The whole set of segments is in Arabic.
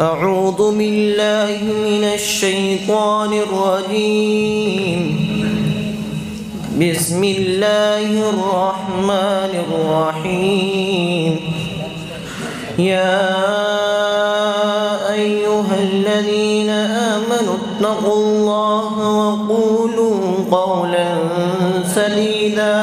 أعوذ بالله من الشيطان الرجيم. بسم الله الرحمن الرحيم. يا أيها الذين آمنوا اتقوا الله وقولوا قولا سديدا.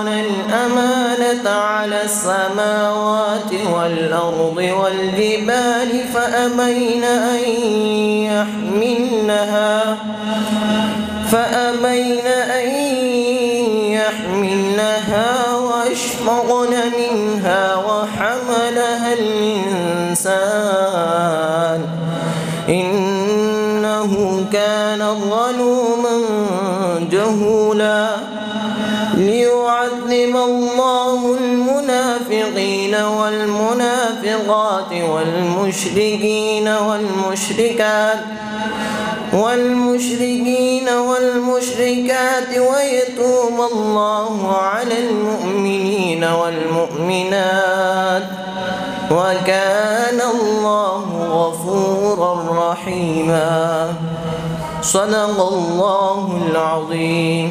عرضنا الأمانة على السماوات والأرض والجبال فأبين أن يحملنها فأبين أن يحملنها وأشفقن منها وحملها الإنسان إنه كان ظلوما جهولا ليعذب الله المنافقين والمنافقات والمشركين والمشركات والمشركين والمشركات ويتوب الله على المؤمنين والمؤمنات وكان الله غفورا رحيما. صدق الله العظيم.